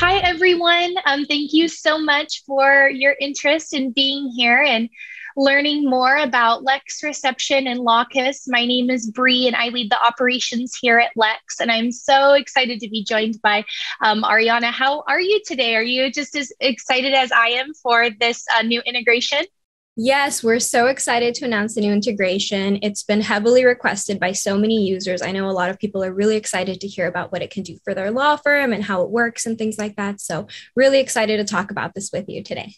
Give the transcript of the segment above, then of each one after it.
Hi, everyone. Um, thank you so much for your interest in being here and learning more about Lex Reception and Lawcus. My name is Bree, and I lead the operations here at Lex. And I'm so excited to be joined by um, Ariana. How are you today? Are you just as excited as I am for this uh, new integration? Yes, we're so excited to announce the new integration. It's been heavily requested by so many users. I know a lot of people are really excited to hear about what it can do for their law firm and how it works and things like that. So, really excited to talk about this with you today.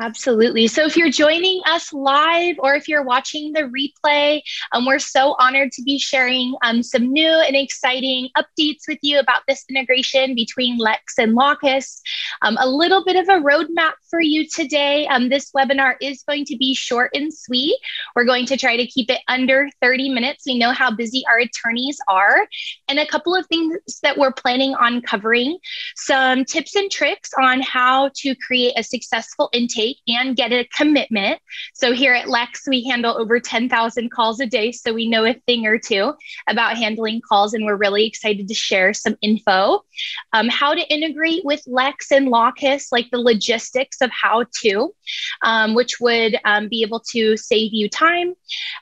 Absolutely. So if you're joining us live or if you're watching the replay, um, we're so honored to be sharing um, some new and exciting updates with you about this integration between Lex and Lawcus. Um, a little bit of a roadmap for you today. Um, this webinar is going to be short and sweet. We're going to try to keep it under 30 minutes. We know how busy our attorneys are. And a couple of things that we're planning on covering some tips and tricks on how to create a successful intake and get a commitment. So here at Lex, we handle over 10,000 calls a day. So we know a thing or two about handling calls, and we're really excited to share some info. Um, how to integrate with Lex and Lawcus, like the logistics of how to, um, which would um, be able to save you time.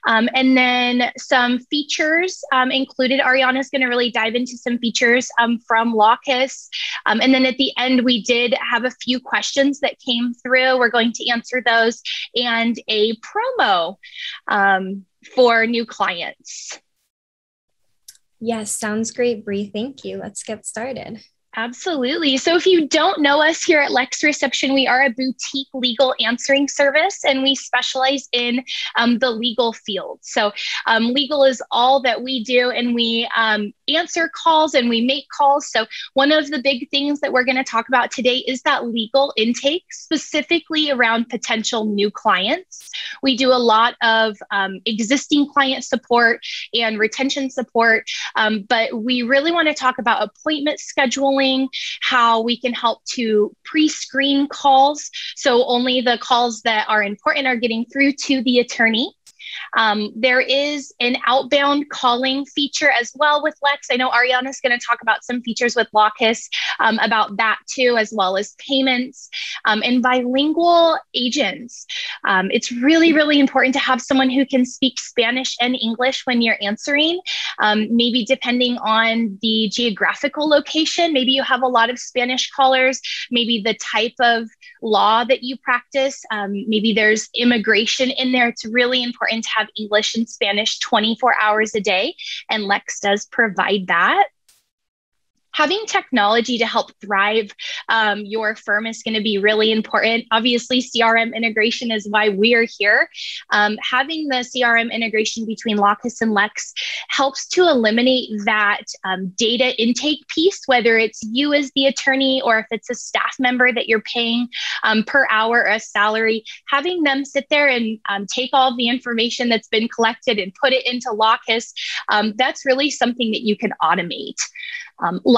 Um, and then some features um, included. Ariana is going to really dive into some features um, from Lawcus. and then at the end, we did have a few questions that came through. We're going to answer those and a promo um, for new clients. Yes, sounds great, Bree. Thank you. Let's get started. Absolutely. So, if you don't know us here at Lex Reception, we are a boutique legal answering service and we specialize in um, the legal field. So, um, legal is all that we do, and we um, answer calls and we make calls. So, one of the big things that we're going to talk about today is that legal intake, specifically around potential new clients. We do a lot of um, existing client support and retention support, um, but we really want to talk about appointment scheduling how we can help to pre screen calls. So only the calls that are important are getting through to the attorney. Um, there is an outbound calling feature as well with Lex. I know Ariana is going to talk about some features with Lawcus um, about that too, as well as payments um, and bilingual agents. Um, it's really, really important to have someone who can speak Spanish and English when you're answering. Um, maybe depending on the geographical location, maybe you have a lot of Spanish callers, maybe the type of law that you practice, um, maybe there's immigration in there. It's really important to have English and Spanish 24 hours a day, and Lex does provide that having technology to help thrive um, your firm is going to be really important. Obviously, CRM integration is why we're here. Um, having the CRM integration between Lawcus and Lex helps to eliminate that um, data intake piece, whether it's you as the attorney or if it's a staff member that you're paying um, per hour or a salary. Having them sit there and um, take all the information that's been collected and put it into Lawcus, um, that's really something that you can automate.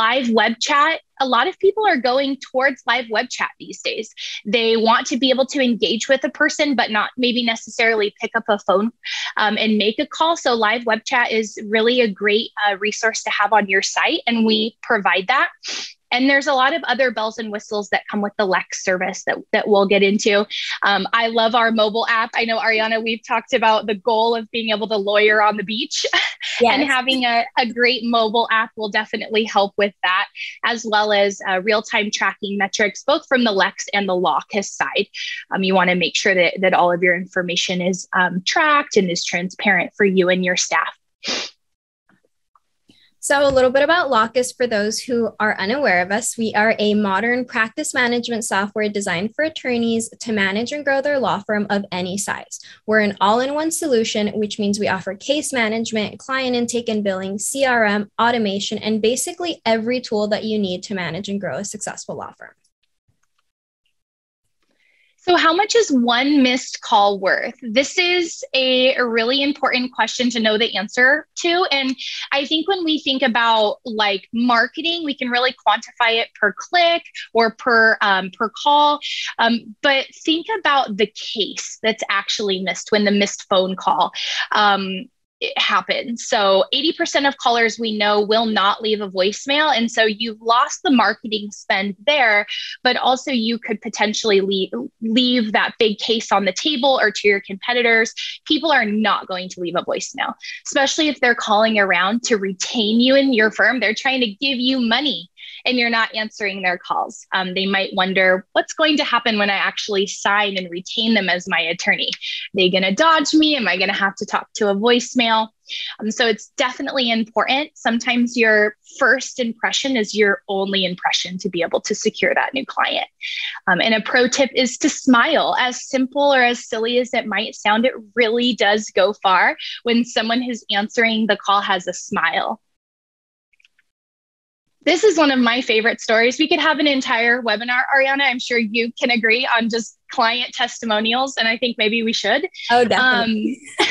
Live web chat, a lot of people are going towards live web chat these days. They want to be able to engage with a person, but not maybe necessarily pick up a phone um, and make a call. So, live web chat is really a great uh, resource to have on your site, and we provide that. And there's a lot of other bells and whistles that come with the Lex service that, that we'll get into. Um, I love our mobile app. I know, Ariana, we've talked about the goal of being able to lawyer on the beach, yes. and having a, a great mobile app will definitely help with that, as well as uh, real time tracking metrics, both from the Lex and the Lawcus side. Um, you want to make sure that, that all of your information is um, tracked and is transparent for you and your staff. So, a little bit about Lawcus for those who are unaware of us. We are a modern practice management software designed for attorneys to manage and grow their law firm of any size. We're an all in one solution, which means we offer case management, client intake and billing, CRM, automation, and basically every tool that you need to manage and grow a successful law firm. So, how much is one missed call worth? This is a, really important question to know the answer to. And I think when we think about like marketing, we can really quantify it per click or per um, per call. Um, but think about the case that's actually missed when the missed phone call. Um, happen. So 80% of callers we know will not leave a voicemail. And so you've lost the marketing spend there, but also you could potentially leave, leave that big case on the table or to your competitors. People are not going to leave a voicemail, especially if they're calling around to retain you in your firm. They're trying to give you money and you're not answering their calls. Um, they might wonder what's going to happen when I actually sign and retain them as my attorney. Are they going to dodge me? Am I going to have to talk to a voicemail? Um, so it's definitely important. Sometimes your first impression is your only impression to be able to secure that new client. Um, and a pro tip is to smile. As simple or as silly as it might sound, it really does go far when someone who's answering the call has a smile this is one of my favorite stories. We could have an entire webinar, Ariana. I'm sure you can agree on just client testimonials, and I think maybe we should. Oh, definitely. Um,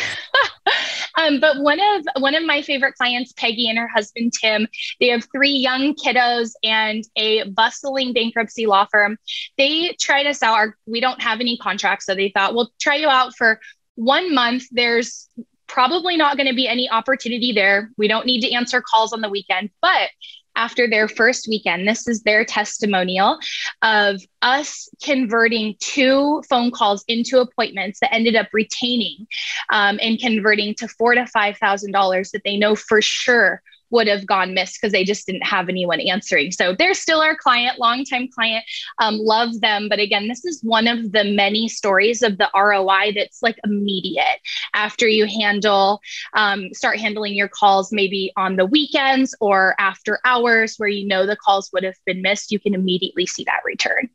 um, but one of one of my favorite clients, Peggy and her husband Tim, they have three young kiddos and a bustling bankruptcy law firm. They tried us out. Our, we don't have any contracts, so they thought we'll try you out for one month. There's probably not going to be any opportunity there. We don't need to answer calls on the weekend, but after their first weekend. This is their testimonial of us converting two phone calls into appointments that ended up retaining um, and converting to four to five thousand dollars that they know for sure would have gone missed because they just didn't have anyone answering. So they're still our client, longtime client, um, love them. But again, this is one of the many stories of the ROI that's like immediate after you handle, um, start handling your calls maybe on the weekends or after hours where you know the calls would have been missed. You can immediately see that return.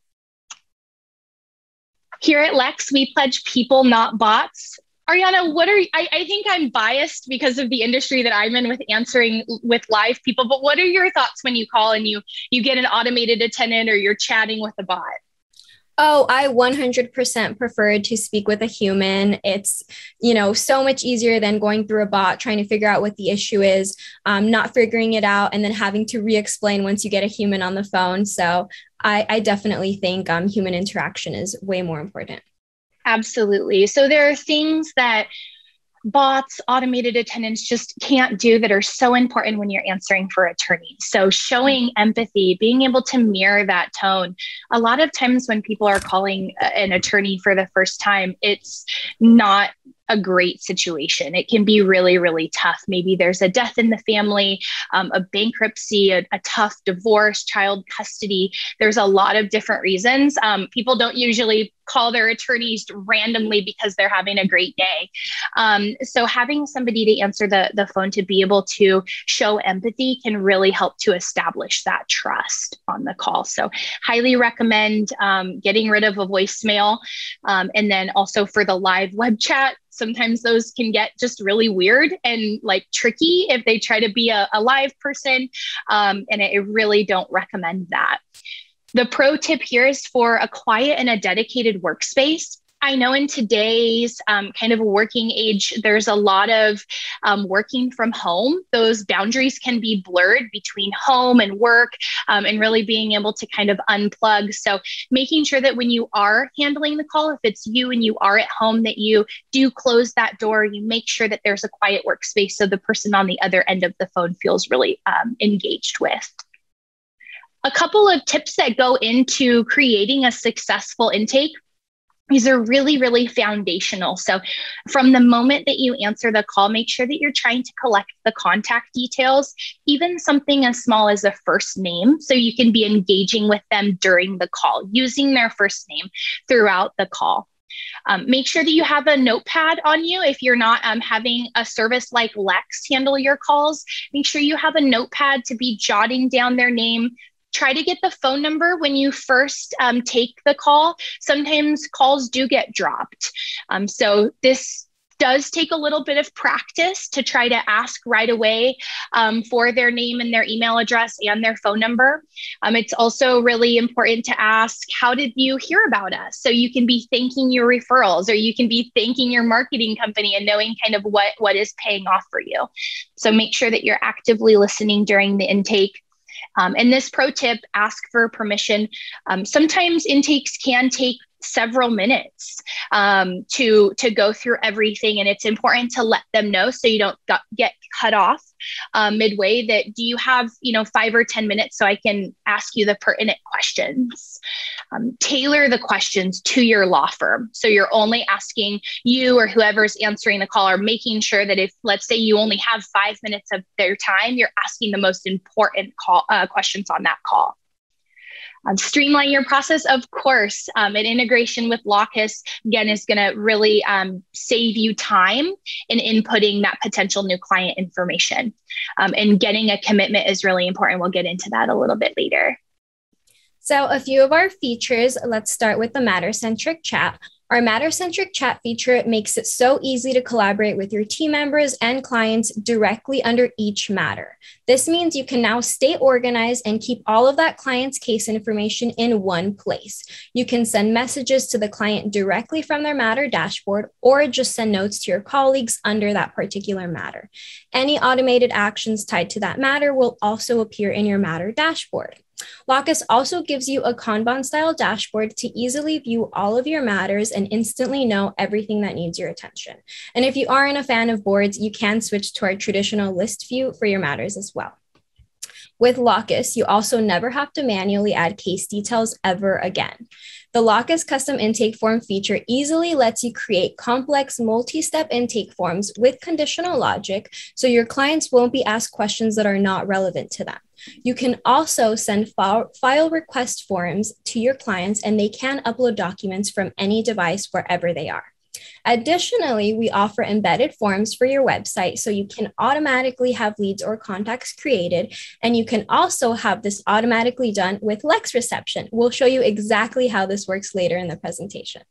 Here at Lex, we pledge people, not bots. Ariana, what are I, I think I'm biased because of the industry that I'm in with answering with live people, but what are your thoughts when you call and you you get an automated attendant or you're chatting with a bot? Oh, I 100% prefer to speak with a human. It's, you know, so much easier than going through a bot, trying to figure out what the issue is, um, not figuring it out, and then having to re explain once you get a human on the phone. So I, I definitely think um, human interaction is way more important. Absolutely. So there are things that bots, automated attendants just can't do that are so important when you're answering for attorneys. So, showing empathy, being able to mirror that tone. A lot of times when people are calling an attorney for the first time, it's not a great situation. It can be really, really tough. Maybe there's a death in the family, um, a bankruptcy, a, a, tough divorce, child custody. There's a lot of different reasons. Um, people don't usually call their attorneys randomly because they're having a great day. Um, so having somebody to answer the, the phone to be able to show empathy can really help to establish that trust on the call. So highly recommend um, getting rid of a voicemail. Um, and then also for the live web chat, sometimes those can get just really weird and like tricky if they try to be a, a live person. Um, and I really don't recommend that. The pro tip here is for a quiet and a dedicated workspace. I know in today's um, kind of working age, there's a lot of um, working from home. Those boundaries can be blurred between home and work um, and really being able to kind of unplug. So, making sure that when you are handling the call, if it's you and you are at home, that you do close that door, you make sure that there's a quiet workspace so the person on the other end of the phone feels really um, engaged with a couple of tips that go into creating a successful intake these are really, really foundational. So, from the moment that you answer the call, make sure that you're trying to collect the contact details, even something as small as a first name, so you can be engaging with them during the call, using their first name throughout the call. Um, make sure that you have a notepad on you if you're not um, having a service like Lex handle your calls. Make sure you have a notepad to be jotting down their name, try to get the phone number when you first um, take the call. Sometimes calls do get dropped. Um, so this does take a little bit of practice to try to ask right away um, for their name and their email address and their phone number. Um, it's also really important to ask, How did you hear about us? So you can be thanking your referrals or you can be thanking your marketing company and knowing kind of what, what is paying off for you. So make sure that you're actively listening during the intake. Um, and this pro tip ask for permission. Um, sometimes intakes can take several minutes um, to to go through everything. And it's important to let them know so you don't get cut off um, midway that do you have you know five or ten minutes so i can ask you the pertinent questions? Um, tailor the questions to your law firm. So you're only asking you or whoever's answering the call or making sure that if let's say you only have five minutes of their time you're asking the most important call uh, questions on that call um, streamline your process, of course. Um, an integration with Lawcus, again, is going to really um, save you time in inputting that potential new client information. Um, and getting a commitment is really important. We'll get into that a little bit later. So, a few of our features, let's start with the Matter Centric chat. Our Matter Centric chat feature makes it so easy to collaborate with your team members and clients directly under each matter. This means you can now stay organized and keep all of that client's case information in one place. You can send messages to the client directly from their matter dashboard or just send notes to your colleagues under that particular matter. Any automated actions tied to that matter will also appear in your matter dashboard. Lawcus also gives you a Kanban style dashboard to easily view all of your matters and instantly know everything that needs your attention. And if you aren't a fan of boards, you can switch to our traditional list view for your matters as well. With Lawcus, you also never have to manually add case details ever again. The Lawcus custom intake form feature easily lets you create complex multi step intake forms with conditional logic so your clients won't be asked questions that are not relevant to them. You can also send file, request forms to your clients and they can upload documents from any device wherever they are. Additionally, we offer embedded forms for your website so you can automatically have leads or contacts created. And you can also have this automatically done with Lex Reception. We'll show you exactly how this works later in the presentation.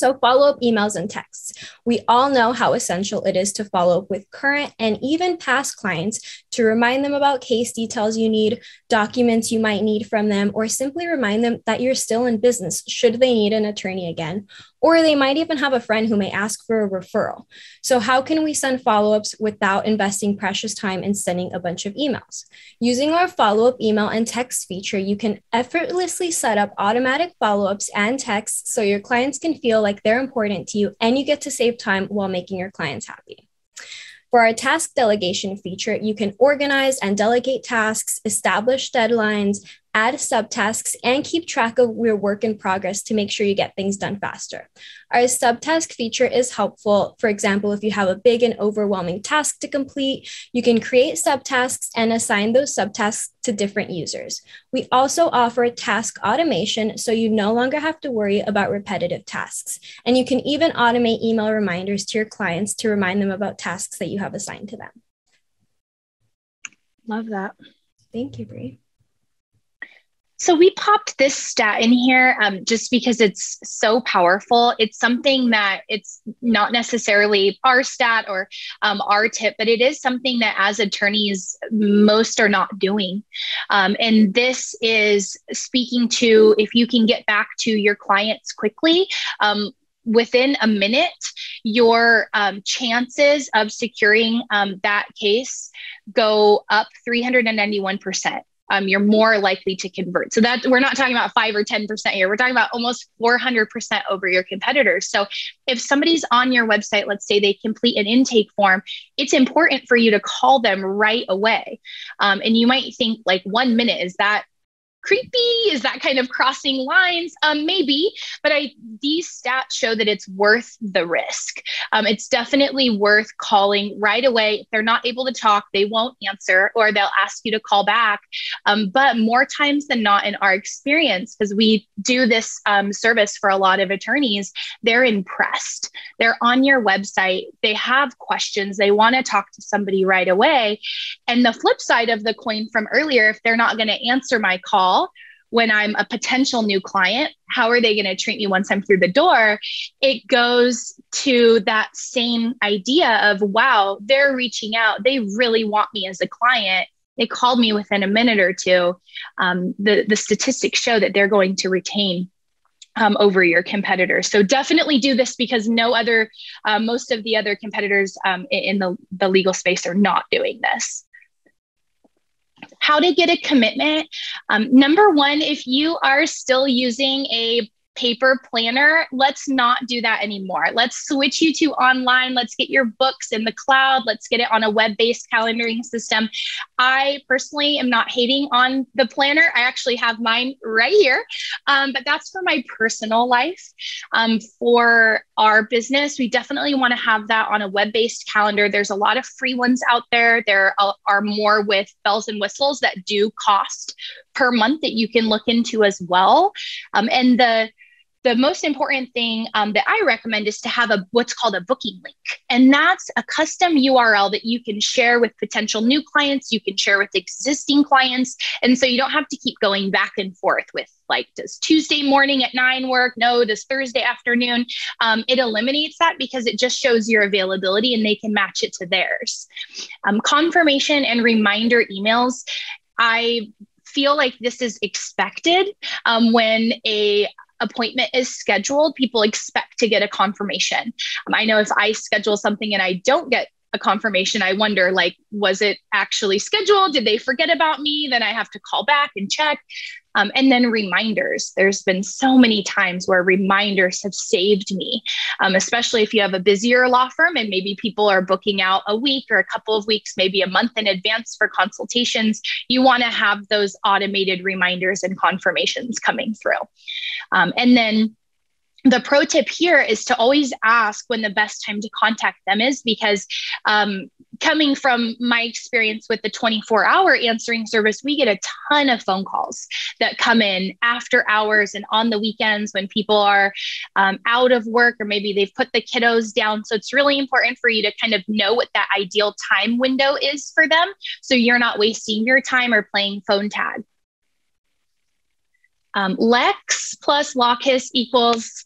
So, follow up emails and texts. We all know how essential it is to follow up with current and even past clients to remind them about case details you need, documents you might need from them, or simply remind them that you're still in business should they need an attorney again, or they might even have a friend who may ask for a referral. So, how can we send follow ups without investing precious time in sending a bunch of emails? Using our follow up email and text feature, you can effortlessly set up automatic follow ups and texts so your clients can feel like they're important to you and you get to save time while making your clients happy. For our task delegation feature, you can organize and delegate tasks, establish deadlines, add subtasks, and keep track of your work in progress to make sure you get things done faster. Our subtask feature is helpful. For example, if you have a big and overwhelming task to complete, you can create subtasks and assign those subtasks to different users. We also offer task automation, so you no longer have to worry about repetitive tasks. And you can even automate email reminders to your clients to remind them about tasks that you have assigned to them. Love that. Thank you, Bree. So we popped this stat in here um, just because it's so powerful. It's something that it's not necessarily our stat or um, our tip, but it is something that as attorneys, most are not doing. Um, and this is speaking to if you can get back to your clients quickly, um, within a minute, your um, chances of securing um, that case go up 391% um, you're more likely to convert. So that we're not talking about five or 10% here. We're talking about almost 400% over your competitors. So if somebody's on your website, let's say they complete an intake form, it's important for you to call them right away. Um, and you might think like one minute, is that creepy? Is that kind of crossing lines? Um, maybe, but I these stats show that it's worth the risk. Um, it's definitely worth calling right away. If they're not able to talk, they won't answer, or they'll ask you to call back. Um, but more times than not, in our experience, because we do this um, service for a lot of attorneys, they're impressed. They're on your website. They have questions. They want to talk to somebody right away. And the flip side of the coin from earlier, if they're not going to answer my call call when I'm a potential new client, how are they going to treat me once I'm through the door? It goes to that same idea of, wow, they're reaching out. They really want me as a client. They called me within a minute or two. Um, the, the statistics show that they're going to retain um, over your competitors. So definitely do this because no other, uh, most of the other competitors um, in the, the legal space are not doing this how to get a commitment. Um, number one, if you are still using a paper planner, let's not do that anymore. Let's switch you to online. Let's get your books in the cloud. Let's get it on a web based calendaring system. I personally am not hating on the planner. I actually have mine right here, um, but that's for my personal life. Um, for our business, we definitely want to have that on a web based calendar. There's a lot of free ones out there. There are more with bells and whistles that do cost per month that you can look into as well. Um, and the the most important thing um, that I recommend is to have a what's called a booking link, and that's a custom URL that you can share with potential new clients. You can share with existing clients, and so you don't have to keep going back and forth with like, does Tuesday morning at nine work? No, does Thursday afternoon? Um, it eliminates that because it just shows your availability, and they can match it to theirs. Um, confirmation and reminder emails. I feel like this is expected um, when a appointment is scheduled, people expect to get a confirmation. Um, I know if I schedule something and I don't get a confirmation, I wonder like, was it actually scheduled? Did they forget about me? Then I have to call back and check. Um, and then reminders. There's been so many times where reminders have saved me, um, especially if you have a busier law firm and maybe people are booking out a week or a couple of weeks, maybe a month in advance for consultations. You want to have those automated reminders and confirmations coming through. Um, and then the pro tip here is to always ask when the best time to contact them is because um, coming from my experience with the 24 hour answering service we get a ton of phone calls that come in after hours and on the weekends when people are um, out of work or maybe they've put the kiddos down. So it's really important for you to kind of know what that ideal time window is for them so you're not wasting your time or playing phone tag. Um, Lex plus Lawcus equals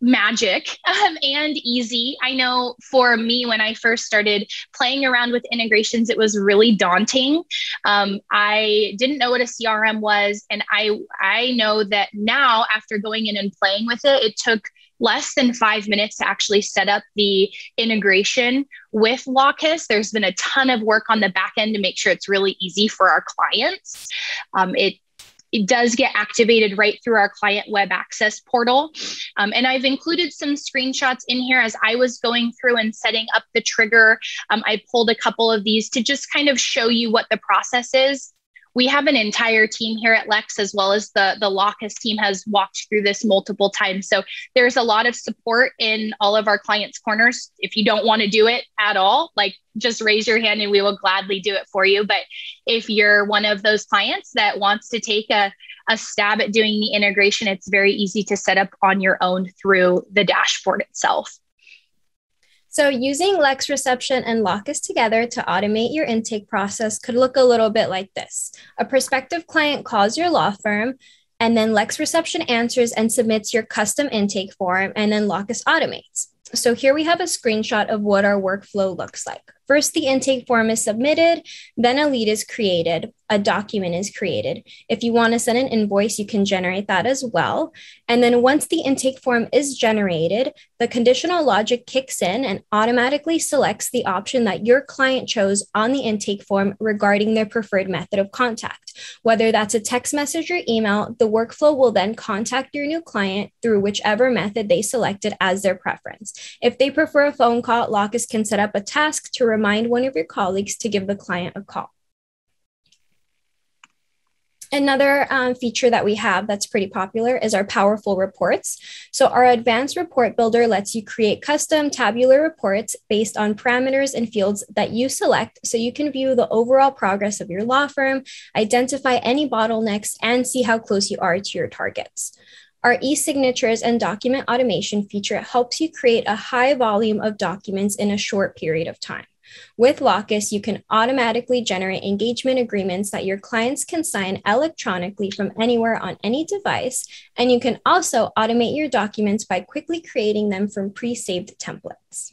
magic um, and easy. I know for me, when I first started playing around with integrations, it was really daunting. Um, I didn't know what a CRM was, and I I know that now after going in and playing with it, it took less than five minutes to actually set up the integration with Lawcus. There's been a ton of work on the back end to make sure it's really easy for our clients. Um, it it does get activated right through our client web access portal. Um, and I've included some screenshots in here as I was going through and setting up the trigger. Um, I pulled a couple of these to just kind of show you what the process is we have an entire team here at Lex, as well as the, the Lawcus team has walked through this multiple times. So there's a lot of support in all of our clients' corners. If you don't want to do it at all, like just raise your hand and we will gladly do it for you. But if you're one of those clients that wants to take a, a stab at doing the integration, it's very easy to set up on your own through the dashboard itself. So using Lex Reception and Lawcus together to automate your intake process could look a little bit like this. A prospective client calls your law firm, and then Lex Reception answers and submits your custom intake form, and then Lawcus automates. So here we have a screenshot of what our workflow looks like. First, the intake form is submitted, then a lead is created, a document is created. If you want to send an invoice, you can generate that as well. And then once the intake form is generated, the conditional logic kicks in and automatically selects the option that your client chose on the intake form regarding their preferred method of contact. Whether that's a text message or email, the workflow will then contact your new client through whichever method they selected as their preference. If they prefer a phone call, Lawcus can set up a task to remind one of your colleagues to give the client a call. Another um, feature that we have that's pretty popular is our powerful reports. So, our advanced report builder lets you create custom tabular reports based on parameters and fields that you select so you can view the overall progress of your law firm, identify any bottlenecks, and see how close you are to your targets. Our e-signatures and document automation feature helps you create a high volume of documents in a short period of time. With Lawcus, you can automatically generate engagement agreements that your clients can sign electronically from anywhere on any device. And you can also automate your documents by quickly creating them from pre saved templates.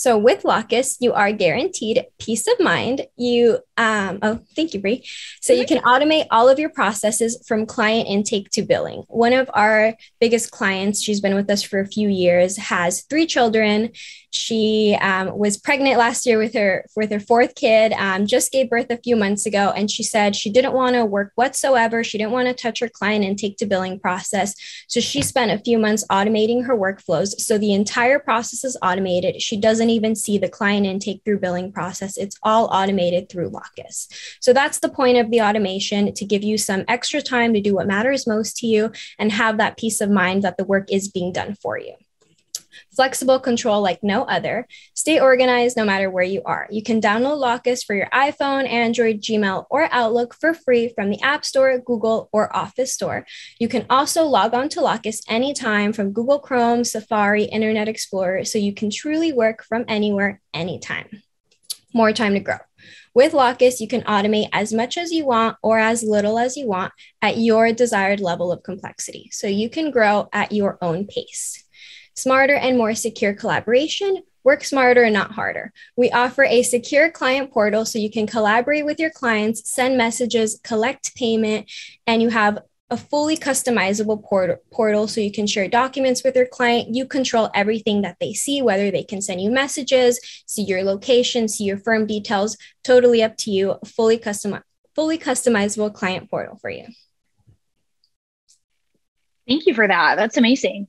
So with Lawcus, you are guaranteed peace of mind. You, um, oh, thank you, Bree. So you can automate all of your processes from client intake to billing. One of our biggest clients, she's been with us for a few years, has three children. She um, was pregnant last year with her with her fourth kid. Um, just gave birth a few months ago, and she said she didn't want to work whatsoever. She didn't want to touch her client intake to billing process. So she spent a few months automating her workflows. So the entire process is automated. She doesn't even see the client intake through billing process. It's all automated through Lawcus. So that's the point of the automation to give you some extra time to do what matters most to you and have that peace of mind that the work is being done for you flexible control like no other. Stay organized no matter where you are. You can download Lawcus for your iPhone, Android, Gmail, or Outlook for free from the App Store, Google, or Office Store. You can also log on to Lawcus anytime from Google Chrome, Safari, Internet Explorer, so you can truly work from anywhere, anytime. More time to grow. With Lawcus, you can automate as much as you want or as little as you want at your desired level of complexity. So you can grow at your own pace smarter and more secure collaboration, work smarter and not harder. We offer a secure client portal so you can collaborate with your clients, send messages, collect payment, and you have a fully customizable port- portal so you can share documents with your client. You control everything that they see, whether they can send you messages, see your location, see your firm details, totally up to you, fully custom fully customizable client portal for you. Thank you for that. That's amazing.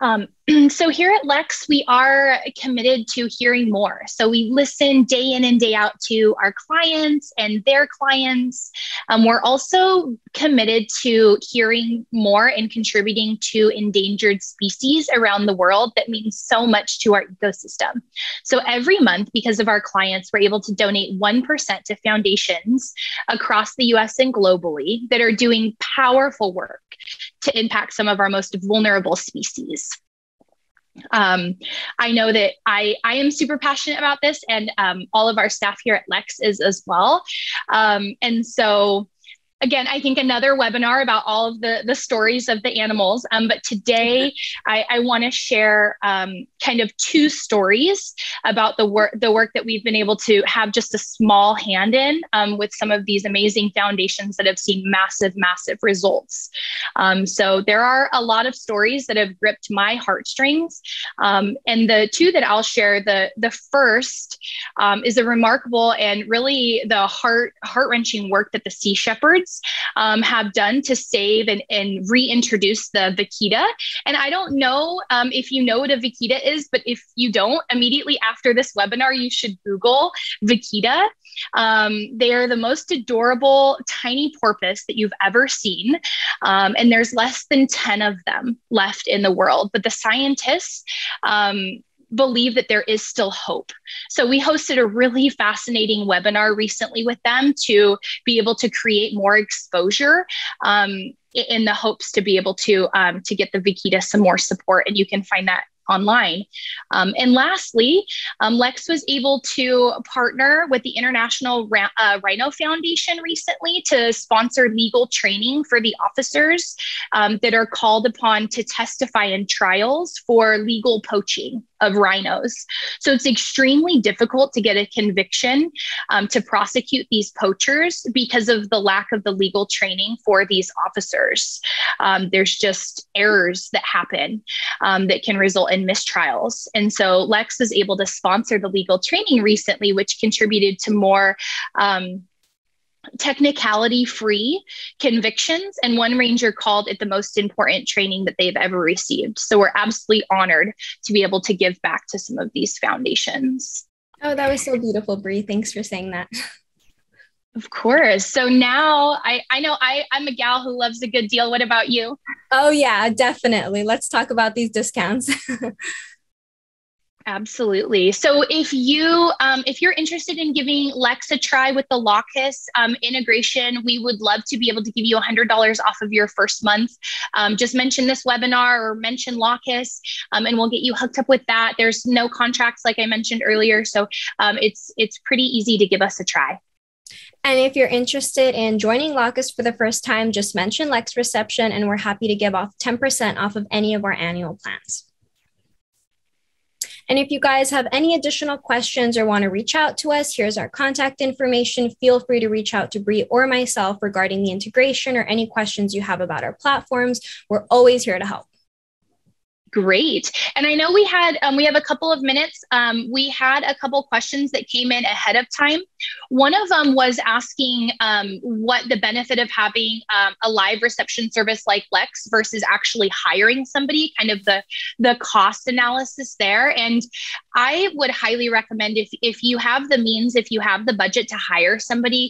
Um, so here at Lex, we are committed to hearing more. So we listen day in and day out to our clients and their clients. Um, we're also committed to hearing more and contributing to endangered species around the world that means so much to our ecosystem. So every month, because of our clients, we're able to donate 1% to foundations across the US and globally that are doing powerful work to impact some of our most vulnerable species. Um, I know that I, I am super passionate about this, and um, all of our staff here at Lex is as well. Um, and so again, I think another webinar about all of the, the stories of the animals. Um, but today I, I want to share um, kind of two stories about the work the work that we've been able to have just a small hand in um, with some of these amazing foundations that have seen massive, massive results. Um, so there are a lot of stories that have gripped my heartstrings. Um, and the two that I'll share, the the first um, is a remarkable and really the heart heart wrenching work that the Sea Shepherds um, have done to save and, and, reintroduce the vaquita. And I don't know um, if you know what a vaquita is, but if you don't, immediately after this webinar, you should Google vaquita. Um, they are the most adorable tiny porpoise that you've ever seen. Um, and there's less than 10 of them left in the world. But the scientists, um, believe that there is still hope. So we hosted a really fascinating webinar recently with them to be able to create more exposure um, in the hopes to be able to um, to get the Vaquita some more support. And you can find that online. Um, and lastly, um, Lex was able to partner with the International Ra- uh, Rhino Foundation recently to sponsor legal training for the officers um, that are called upon to testify in trials for legal poaching of rhinos. So it's extremely difficult to get a conviction um, to prosecute these poachers because of the lack of the legal training for these officers. Um, there's just errors that happen um, that can result in mistrials. And so Lex was able to sponsor the legal training recently, which contributed to more um, technicality free convictions. And one ranger called it the most important training that they've ever received. So we're absolutely honored to be able to give back to some of these foundations. Oh, that was so beautiful, Bree. Thanks for saying that. Of course. So now I, I know I, I'm a gal who loves a good deal. What about you? Oh, yeah, definitely. Let's talk about these discounts. Absolutely. So if you um, if you're interested in giving Lex a try with the Lawcus um, integration, we would love to be able to give you $100 off of your first month. Um, just mention this webinar or mention Lawcus, um, and we'll get you hooked up with that. There's no contracts, like I mentioned earlier, so um, it's it's pretty easy to give us a try. And if you're interested in joining Lawcus for the first time, just mention Lex Reception, and we're happy to give off 10% off of any of our annual plans. And if you guys have any additional questions or want to reach out to us, here's our contact information. Feel free to reach out to Bree or myself regarding the integration or any questions you have about our platforms. We're always here to help. Great. And I know we had, um, we have a couple of minutes. Um, we had a couple questions that came in ahead of time. One of them was asking um, what the benefit of having um, a live reception service like Lex versus actually hiring somebody, kind of the, the cost analysis there. And I would highly recommend if, if you have the means, if you have the budget to hire somebody,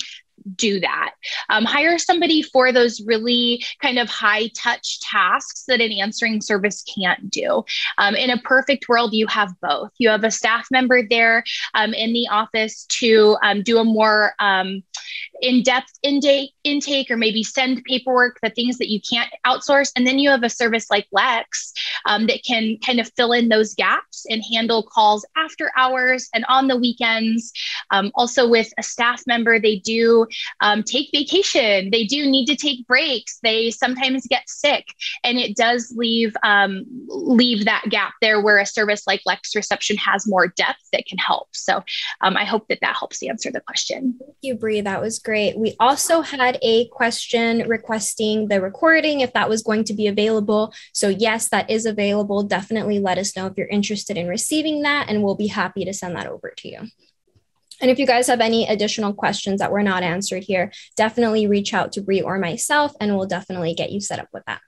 do that. Um, hire somebody for those really kind of high touch tasks that an answering service can't do. Um, in a perfect world, you have both. You have a staff member there um, in the office to um, do a more um, in depth intake, intake or maybe send paperwork, the things that you can't outsource. And then you have a service like Lex um, that can kind of fill in those gaps and handle calls after hours and on the weekends. also, with a staff member, they do um, take vacation. They do need to take breaks. They sometimes get sick, and it does leave um, leave that gap there where a service like Lex Reception has more depth that can help. So um, I hope that that helps answer the question. Thank you, Bree. That was great. We also had a question requesting the recording if that was going to be available. So yes, that is available. Definitely let us know if you're interested in receiving that, and we'll be happy to send that over to you. And if you guys have any additional questions that were not answered here, definitely reach out to Bree or myself, and we'll definitely get you set up with that.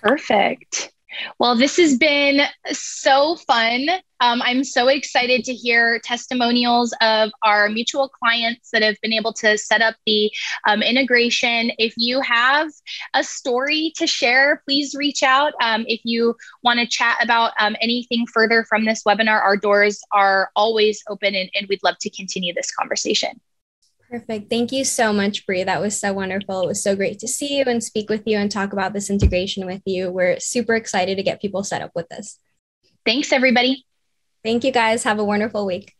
Perfect. Well, this has been so fun. Um, I'm so excited to hear testimonials of our mutual clients that have been able to set up the um, integration. If you have a story to share, please reach out. Um, if you want to chat about um, anything further from this webinar, our doors are always open and, and we'd love to continue this conversation. Perfect. Thank you so much, Bree. That was so wonderful. It was so great to see you and speak with you and talk about this integration with you. We're super excited to get people set up with this. Thanks, everybody. Thank you, guys. Have a wonderful week.